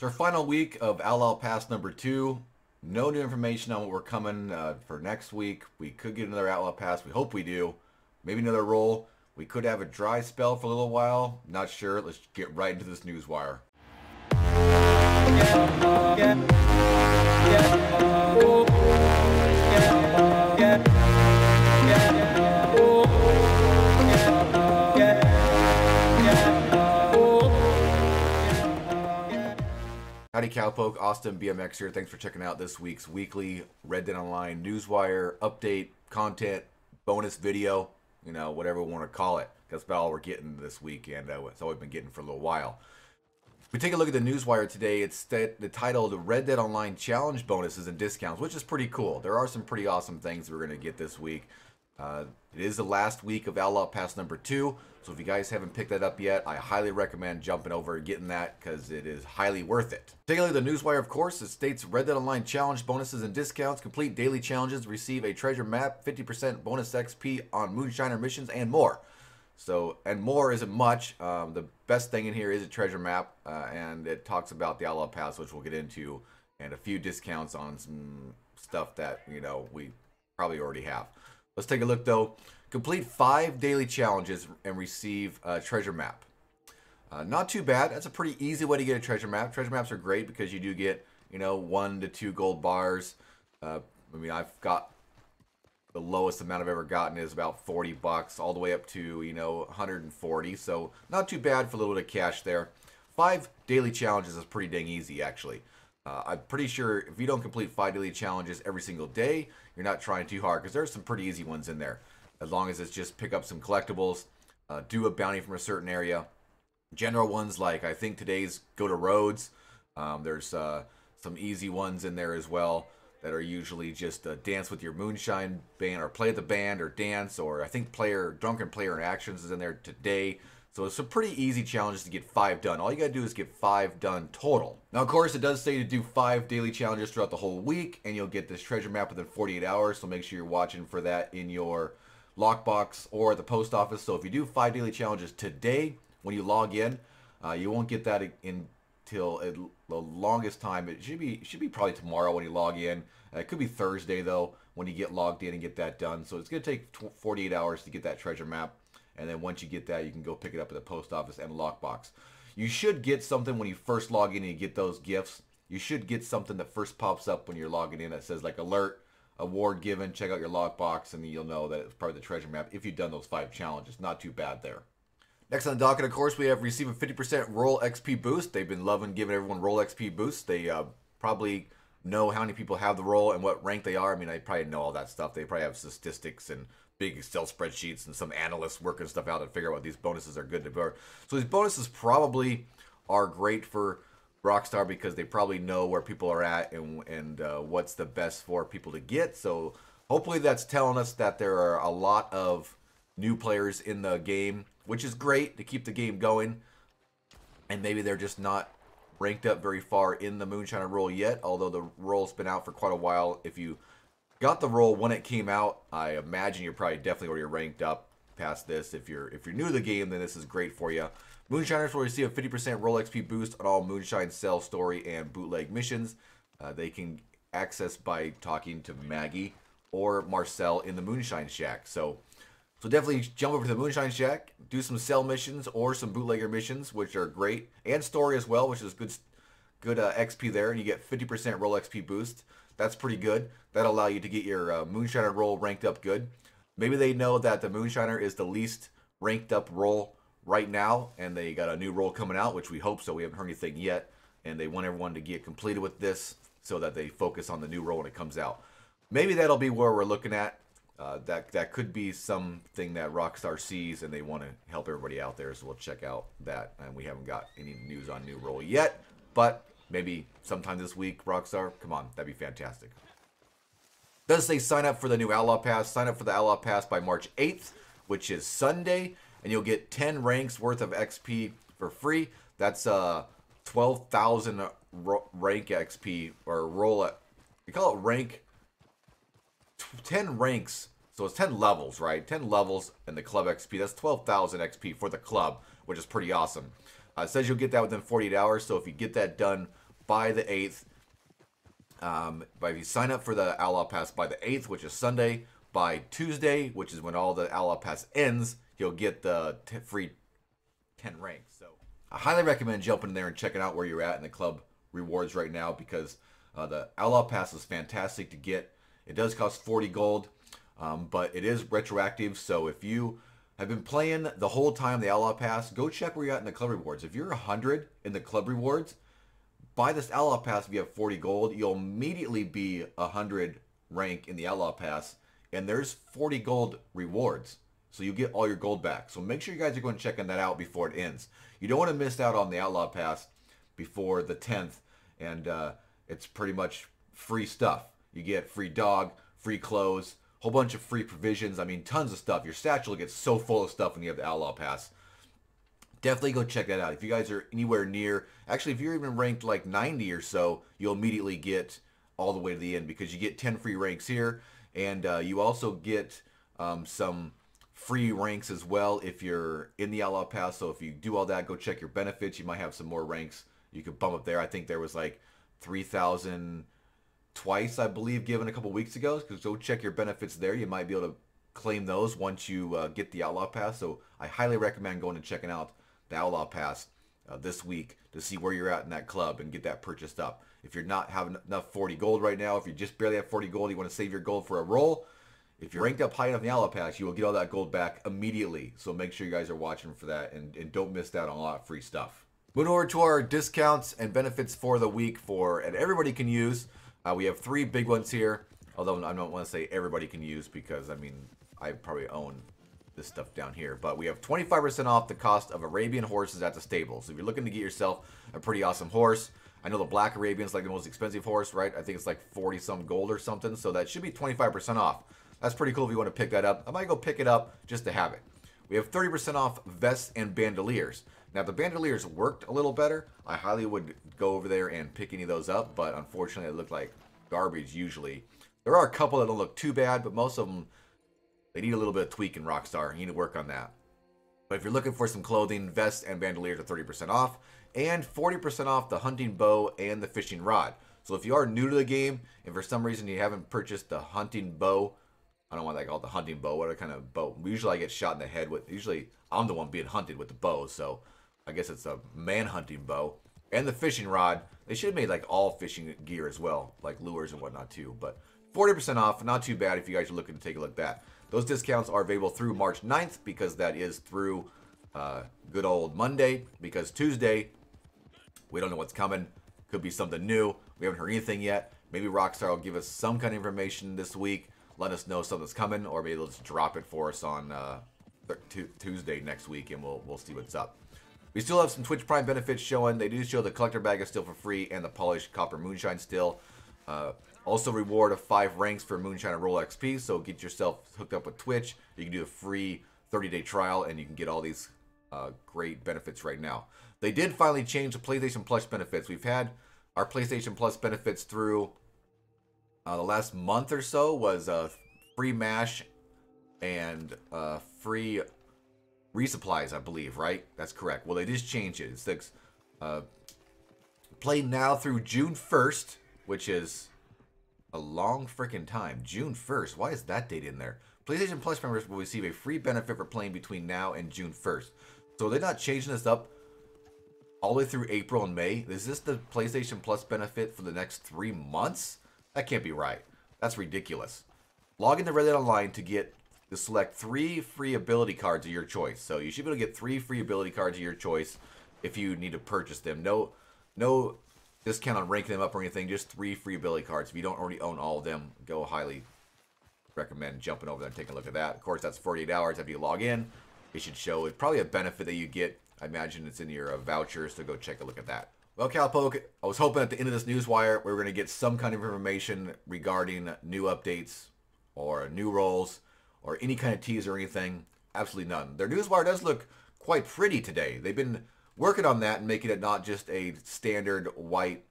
It's our final week of Outlaw Pass number two. No new information on what we're coming uh, for next week. We could get another Outlaw Pass. We hope we do. Maybe another role. We could have a dry spell for a little while. Not sure. Let's get right into this news wire. Howdy Cowpoke, Austin BMX here. Thanks for checking out this week's weekly Red Dead Online Newswire update, content, bonus video, you know, whatever we want to call it. That's about all we're getting this week, and uh, it's all we've been getting for a little while. We take a look at the Newswire today. It's the title, the Red Dead Online Challenge bonuses and discounts, which is pretty cool. There are some pretty awesome things we're going to get this week. Uh, it is the last week of Outlaw Pass number two, so if you guys haven't picked that up yet, I highly recommend jumping over and getting that because it is highly worth it. Taking a look at the Newswire, of course, it states Red Dead Online challenge bonuses and discounts, complete daily challenges, receive a treasure map, 50% bonus XP on Moonshiner missions, and more. So, and more isn't much. Um, the best thing in here is a treasure map, uh, and it talks about the Outlaw Pass, which we'll get into, and a few discounts on some stuff that, you know, we probably already have. Let's take a look though. Complete five daily challenges and receive a treasure map. Uh, not too bad. That's a pretty easy way to get a treasure map. Treasure maps are great because you do get, you know, one to two gold bars. Uh, I mean, I've got the lowest amount I've ever gotten is about 40 bucks, all the way up to, you know, 140. So not too bad for a little bit of cash there. Five daily challenges is pretty dang easy, actually. Uh, I'm pretty sure if you don't complete five daily challenges every single day, you're not trying too hard because there's some pretty easy ones in there. As long as it's just pick up some collectibles, uh, do a bounty from a certain area. General ones like I think today's go to Rhodes. Um, there's uh, some easy ones in there as well that are usually just uh, dance with your moonshine band or play the band or dance or I think player drunken player interactions is in there today. So it's some pretty easy challenges to get five done. All you gotta do is get five done total. Now, of course, it does say to do five daily challenges throughout the whole week, and you'll get this treasure map within 48 hours. So make sure you're watching for that in your lockbox or at the post office. So if you do five daily challenges today, when you log in, uh, you won't get that until the longest time. It should be should be probably tomorrow when you log in. Uh, it could be Thursday though when you get logged in and get that done. So it's gonna take 48 hours to get that treasure map. And then once you get that, you can go pick it up at the post office and lockbox. You should get something when you first log in and you get those gifts. You should get something that first pops up when you're logging in that says like alert, award given, check out your lockbox, and you'll know that it's part of the treasure map if you've done those five challenges. Not too bad there. Next on the docket, of course, we have receive a 50% role XP boost. They've been loving giving everyone role XP boosts. They uh, probably know how many people have the role and what rank they are. I mean, I probably know all that stuff. They probably have statistics and big Excel spreadsheets and some analysts working stuff out to figure out what these bonuses are good to bear. So these bonuses probably are great for Rockstar because they probably know where people are at and and uh, what's the best for people to get. So hopefully that's telling us that there are a lot of new players in the game, which is great to keep the game going. And maybe they're just not ranked up very far in the Moonshiner role yet, although the role's been out for quite a while. If you got the role when it came out. I imagine you're probably definitely already ranked up past this. If you're if you're new to the game, then this is great for you. Moonshiners will receive a 50% role XP boost on all Moonshine Sell story and bootleg missions. Uh, they can access by talking to Maggie or Marcel in the Moonshine Shack. So, so definitely jump over to the Moonshine Shack, do some sell missions or some bootlegger missions, which are great, and story as well, which is good, good uh, XP there, and you get 50% role XP boost. That's pretty good. That'll allow you to get your uh, Moonshiner role ranked up good. Maybe they know that the Moonshiner is the least ranked up role right now, and they got a new role coming out, which we hope so. We haven't heard anything yet, and they want everyone to get completed with this so that they focus on the new role when it comes out. Maybe that'll be where we're looking at. Uh, that that could be something that Rockstar sees, and they want to help everybody out there. So we'll check out that. And we haven't got any news on new Role yet, but maybe sometime this week, Rockstar. Come on, that'd be fantastic. Does say sign up for the new Outlaw Pass. Sign up for the Outlaw Pass by March 8th, which is Sunday, and you'll get 10 ranks worth of XP for free. That's uh 12,000 rank XP or roll it. We call it rank 10 ranks. So it's 10 levels, right? 10 levels in the club XP. That's 12,000 XP for the club, which is pretty awesome. Uh, says you'll get that within 48 hours. So if you get that done by the 8th. Um, but if you sign up for the Outlaw Pass by the 8th, which is Sunday, by Tuesday, which is when all the Outlaw Pass ends, you'll get the free 10 ranks. So I highly recommend jumping in there and checking out where you're at in the club rewards right now because uh, the Outlaw Pass is fantastic to get. It does cost 40 gold, um, but it is retroactive. So if you have been playing the whole time the Outlaw Pass, go check where you're at in the club rewards. If you're 100 in the club rewards, buy this Outlaw Pass if you have 40 gold. You'll immediately be 100 rank in the Outlaw Pass, and there's 40 gold rewards. So you get all your gold back. So make sure you guys are going checking that out before it ends. You don't want to miss out on the Outlaw Pass before the 10th, and uh, it's pretty much free stuff. You get free dog, free clothes, whole bunch of free provisions. I mean, tons of stuff. Your satchel gets so full of stuff when you have the Outlaw Pass. Definitely go check that out. If you guys are anywhere near, actually, if you're even ranked like 90 or so, you'll immediately get all the way to the end because you get 10 free ranks here, and uh, you also get um, some free ranks as well if you're in the Outlaw Pass. So if you do all that, go check your benefits. You might have some more ranks. You could bump up there. I think there was like 3,000 twice, I believe, given a couple weeks ago. Because go check your benefits there. You might be able to claim those once you uh, get the Outlaw Pass. So I highly recommend going and checking out the Outlaw Pass uh, this week to see where you're at in that club and get that purchased up. If you're not having enough 40 gold right now, if you just barely have 40 gold, you want to save your gold for a role. If you're ranked up high enough in the Outlaw Pass, you will get all that gold back immediately. So make sure you guys are watching for that and, and don't miss out on a lot of free stuff. Moving over to our discounts and benefits for the week for and everybody can use. Uh, we have three big ones here. Although I don't want to say everybody can use because I mean I probably own this stuff down here. But we have 25% off the cost of Arabian horses at the stable. So if you're looking to get yourself a pretty awesome horse, I know the Black Arabian's like the most expensive horse, right? I think it's like 40 some gold or something. So that should be 25% off. That's pretty cool if you want to pick that up. I might go pick it up just to have it. We have 30% off vests and bandoliers. Now, the bandoliers worked a little better, I highly would go over there and pick any of those up, but unfortunately, it looked like garbage usually. There are a couple that don't look too bad, but most of them, they need a little bit of tweak in Rockstar. You need to work on that. But if you're looking for some clothing, vests and bandoliers are 30% off, and 40% off the hunting bow and the fishing rod. So if you are new to the game, and for some reason you haven't purchased the hunting bow, I don't want to call it the hunting bow. What kind of bow? Usually I get shot in the head with. Usually I'm the one being hunted with the bow, so I guess it's a man hunting bow. And the fishing rod. They should have made like all fishing gear as well, like lures and whatnot too. But 40% off, not too bad if you guys are looking to take a look at that. Those discounts are available through March 9th because that is through uh, good old Monday. Because Tuesday, we don't know what's coming. Could be something new. We haven't heard anything yet. Maybe Rockstar will give us some kind of information this week. Let us know something's coming, or maybe they'll just drop it for us on uh, Tuesday next week, and we'll we'll see what's up. We still have some Twitch Prime benefits showing. They do show the collector bag is still for free and the polished copper moonshine still. Uh, also reward of five ranks for moonshine and role XP. So get yourself hooked up with Twitch. You can do a free 30-day trial and you can get all these uh, great benefits right now. They did finally change the PlayStation Plus benefits. We've had our PlayStation Plus benefits through uh, the last month or so was uh, free mash and uh, free resupplies, I believe, right? That's correct. Well, they just changed it. It's like, uh, play now through June 1st, which is a long freaking time. June 1st. Why is that date in there? PlayStation Plus members will receive a free benefit for playing between now and June 1st. So they're not changing this up all the way through April and May. Is this the PlayStation Plus benefit for the next three months? That can't be right. That's ridiculous. Log into Red Dead Online to get to select three free ability cards of your choice. So you should be able to get three free ability cards of your choice if you need to purchase them. No, no discount on ranking them up or anything. Just three free ability cards. If you don't already own all of them, go highly recommend jumping over there and taking a look at that. Of course, that's 48 hours after you log in. It should show. It's probably a benefit that you get. I imagine it's in your uh, vouchers, so go check a look at that. Well, Cowpoke, I was hoping at the end of this news wire we were going to get some kind of information regarding new updates or new roles or any kind of tease or anything. Absolutely none. Their newswire does look quite pretty today. They've been working on that and making it not just a standard white,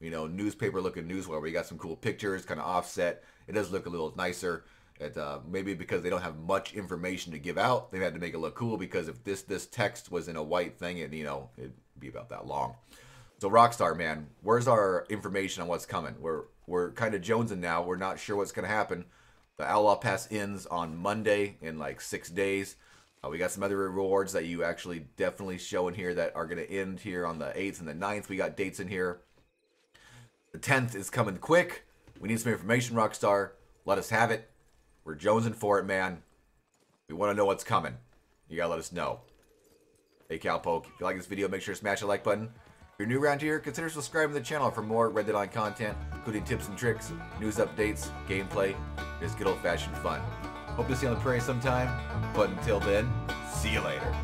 you know, newspaper looking newswire where you got some cool pictures, kind of offset. It does look a little nicer. It, uh, maybe because they don't have much information to give out, they've had to make it look cool because if this this text was in a white thing, it you know it'd be about that long. So Rockstar, man, where's our information on what's coming? We're we're kind of jonesing now. We're not sure what's gonna happen. The Outlaw Pass ends on Monday in like six days. Uh, we got some other rewards that you actually definitely show in here that are gonna end here on the 8th and the 9th. We got dates in here. The 10th is coming quick. We need some information, Rockstar. Let us have it. We're jonesing for it, man. We want to know what's coming. You gotta let us know. Hey, Cowpoke, if you like this video, make sure to smash the like button. If you're new around here, consider subscribing to the channel for more Red Dead Online content, including tips and tricks, news updates, gameplay, just good old-fashioned fun. Hope to see you on the prairie sometime, but until then, see you later.